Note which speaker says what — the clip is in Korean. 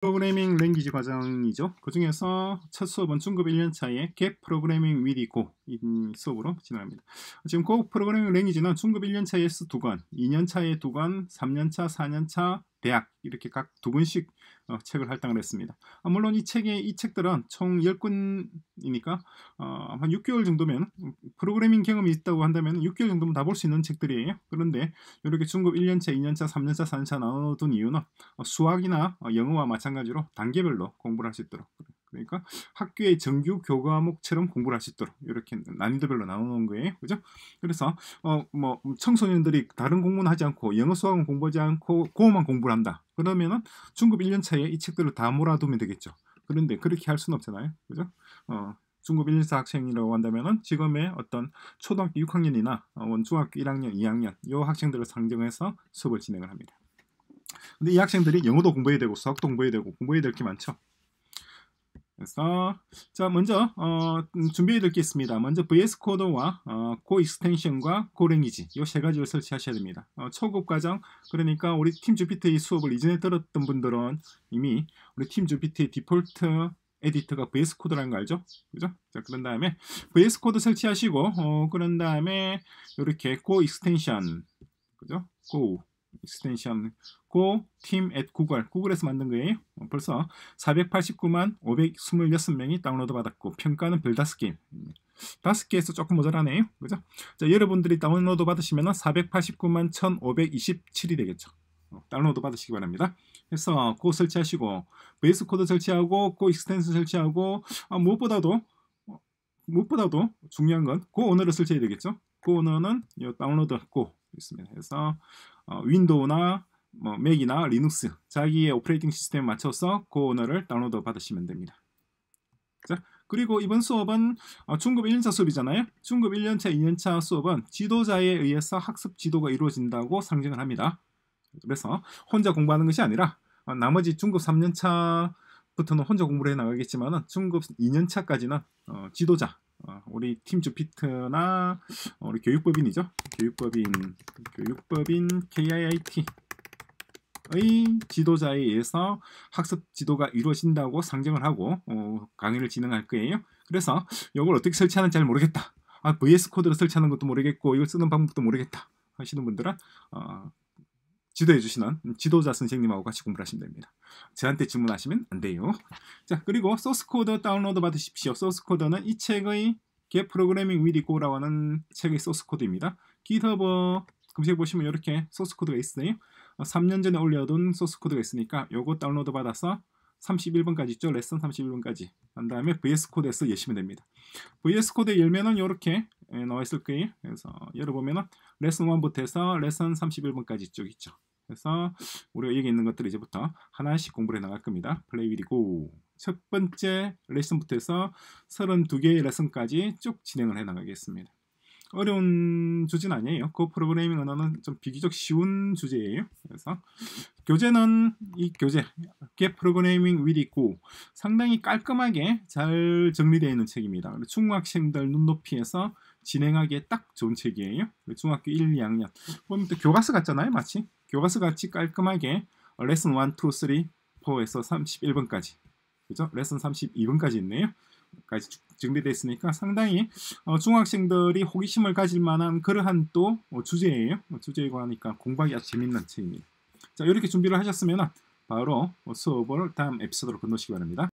Speaker 1: 프로그래밍 랭귀지 과정이죠. 그 중에서 첫 수업은 중급 1년차의 갭 프로그래밍 위디 고 수업으로 진행합니다. 지금 고 프로그래밍 랭귀지는 중급 1년차에서 두 권, 2년차에 두 권, 3년차, 4년차, 대학 이렇게 각 두 권씩 어, 책을 할당을 했습니다. 아, 물론 이 책의 이 책들은 총 10권이니까 어, 한 6개월 정도면 프로그래밍 경험이 있다고 한다면 6개월 정도면 다 볼 수 있는 책들이에요. 그런데 이렇게 중급 1년차, 2년차, 3년차, 4년차 나눠둔 이유는 어, 수학이나 어, 영어와 마찬가지로 단계별로 공부를 할 수 있도록 그러니까 학교의 정규 교과목처럼 공부를 할 수 있도록 이렇게 난이도별로 나누는 거예요. 그죠? 그래서 어 뭐 청소년들이 다른 공부는 하지 않고 영어 수학은 공부하지 않고 그거만 공부를 한다. 그러면은 중급 1년 차에 이 책들을 다 몰아두면 되겠죠. 그런데 그렇게 할 수는 없잖아요. 그죠? 어 중급 1년차 학생이라고 한다면은 지금의 어떤 초등학교 6학년이나 원 중학교 1학년, 2학년 이 학생들을 상정해서 수업을 진행을 합니다. 근데 이 학생들이 영어도 공부해야 되고 수학도 공부해야 되고 공부해야 될 게 많죠. 그래서 자 먼저 어, 준비해 드릴 게 있습니다. 먼저 VS Code와 어, Go extension과 Go language 이 세 가지를 설치하셔야 됩니다. 어, 초급 과정 그러니까 우리 Team Jupiter의 수업을 이전에 들었던 분들은 이미 우리 Team Jupiter의 디폴트 에디터가 VS Code라는 거 알죠? 그죠? 자, 그런 다음에 VS Code 설치하시고 어, 그런 다음에 이렇게 Go extension 그죠? Go extension Go Team at Google 구글에서 만든 거예요. 어, 벌써 489만 526명이 다운로드 받았고 평가는 별 5개 5개에서 조금 모자라네요. 그죠? 자, 여러분들이 다운로드 받으시면 489만 1527이 되겠죠. 어, 다운로드 받으시기 바랍니다. 그래서 Go 설치하시고 VS Code 설치하고 Go extension 설치하고 아, 무엇보다도 어, 무엇보다도 중요한 건 Go 언어를 설치해야 되겠죠. Go 언어는 다운로드 Go 있습니다. 그래서 어, 윈도우나 뭐 맥이나 리눅스 자기의 operating system에 맞춰서 Go 언어를 다운로드 받으시면 됩니다. 자, 그리고 이번 수업은 어, 중급 1년차 수업이잖아요. 중급 1년차, 2년차 수업은 지도자에 의해서 학습 지도가 이루어진다고 상정을 합니다. 그래서 혼자 공부하는 것이 아니라 어, 나머지 중급 3년차부터는 혼자 공부를 해 나가겠지만 중급 2년차까지는 어, 지도자, 어, 우리 팀 주피트나 어, 우리 교육법인이죠. 교육법인, 교육법인 KIIT 의 지도자에 의해서 학습 지도가 이루어진다고 상정을 하고 어, 강의를 진행할 거예요. 그래서 이걸 어떻게 설치하는지 잘 모르겠다. 아, VS 코드를 설치하는 것도 모르겠고 이걸 쓰는 방법도 모르겠다 하시는 분들은 어, 지도해 주시는 지도자 선생님하고 같이 공부를 하시면 됩니다. 저한테 질문하시면 안 돼요. 자 그리고 소스 코드 다운로드 받으십시오. 소스 코드는 이 책의 Get Programming with Go라고 하는 책의 소스 코드입니다. GitHub 검색해 보시면 이렇게 소스 코드가 있어요. 3년 전에 올려둔 소스 코드가 있으니까 요거 다운로드 받아서 31번까지 있죠. 레슨 31번까지. 한 다음에 VS Code에서 여시면 됩니다. VS Code 열면은 이렇게 나와 있을 거예요. 그래서 열어보면은 레슨 1부터 해서 레슨 31번까지 쭉 있죠. 그래서 우리가 여기 있는 것들 이제부터 하나씩 공부를 해 나갈 겁니다. Play with Go. 첫 번째 레슨부터 해서 32개의 레슨까지 쭉 진행을 해 나가겠습니다. 어려운 주제는 아니에요. 그 프로그래밍 언어는 좀 비교적 쉬운 주제예요. 그래서 교재는 이 교재 Get Programming with Go 상당히 깔끔하게 잘 정리되어 있는 책입니다. 중학생들 눈높이에서 진행하기에 딱 좋은 책이에요. 중학교 1, 2학년 보면 또 교과서 같잖아요, 마치 교과서 같이 깔끔하게 레슨 1, 2, 3, 4에서 31번까지 그죠? 레슨 32번까지 있네요. 까지 준비되어 있으니까 상당히 어, 중학생들이 호기심을 가질 만한 그러한 또 어, 주제예요. 어, 주제이고 하니까 공부하기 아주 재밌는 책입니다. 자 이렇게 준비를 하셨으면 바로 수업을 다음 에피소드로 건너시기 바랍니다.